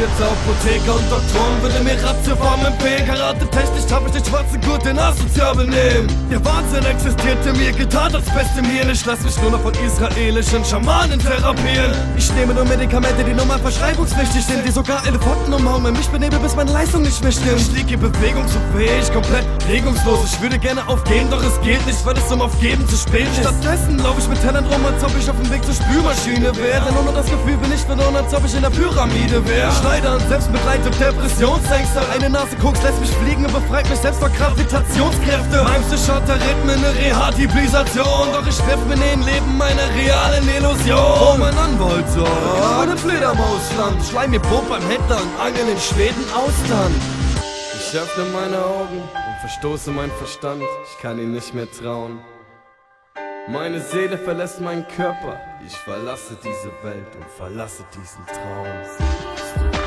Studierte Apotheker und Doktoren würde mir Ratio vom Karate technisch hab ich den schwarzen Gurt, den asozial benehmen Der Wahnsinn existierte mir, getan das Beste mir Ich lass mich nur noch von israelischen Schamanen therapieren. Ich nehme nur Medikamente, die normal verschreibungspflichtig sind Die sogar Elefanten umhauen, mich benebel, bis meine Leistung nicht mehr stimmt. Ich liege bewegungsunfähig, komplett regungslos. Ich würde gerne aufgehen, doch es geht nicht, weil es zum Aufgeben zu spät ist. Stattdessen laufe ich mit Tellern rum, als ob ich auf dem Weg zur Spülmaschine wäre. Denn ohne das Gefühl bin ich verloren, als ob ich in der Pyramide wäre Schneidern, Selbstmitleid und Depressionsängste Eine Nase Koks lässt mich fliegen und befreit mich selbst vor Gravitationskräfte. Mein Psychiater rät mir eine Rehabilitation. Doch ich treff mir in Leben meine realen Illusion Oh, mein Anwalt so eine Fledermausland Schleim mir Pop beim Händler und angel in Schweden Austern Ich öffne meine Augen und verstoße meinen Verstand. Ich kann ihn nicht mehr trauen. Meine Seele verlässt meinen Körper, ich verlasse diese Welt und verlasse diesen Traum.